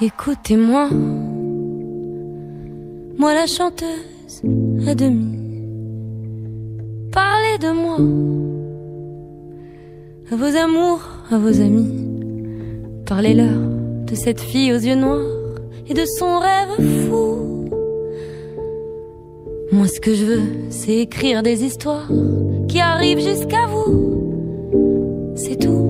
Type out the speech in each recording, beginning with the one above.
Écoutez-moi, moi la chanteuse à demi. Parlez de moi, à vos amours, à vos amis. Parlez-leur de cette fille aux yeux noirs et de son rêve fou. Moi, ce que je veux, c'est écrire des histoires qui arrivent jusqu'à vous. C'est tout.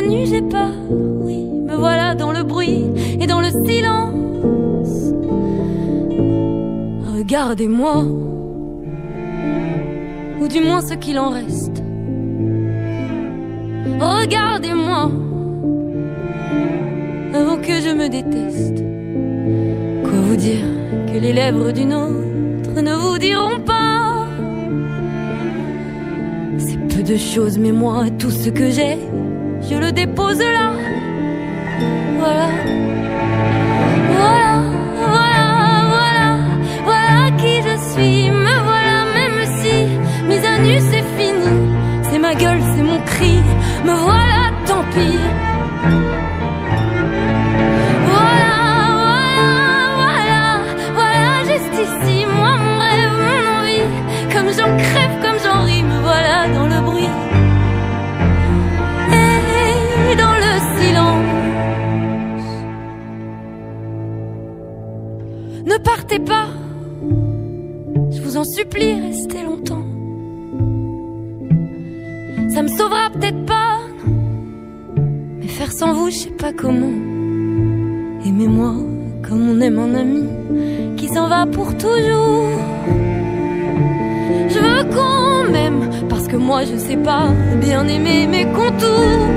Mise à nu, j'ai peur. Oui, me voilà dans le bruit et dans le silence. Regardez-moi, ou du moins ce qu'il en reste. Regardez-moi avant que je me déteste. Quoi vous dire que les lèvres d'une autre ne vous diront pas? C'est peu de choses, mais moi, tout ce que j'ai, je le dépose là. Voilà. Voilà, voilà, voilà, voilà qui je suis. Me voilà, même si mise à nu, c'est fini. C'est ma gueule, c'est mon cri. Me voilà, tant pis. Supplie, restez longtemps. Ça me sauvera peut-être pas, mais faire sans vous, je sais pas comment. Aimez-moi comme on aime un ami qui s'en va pour toujours. Je veux qu'on m'aime parce que moi je sais pas bien aimer mes contours.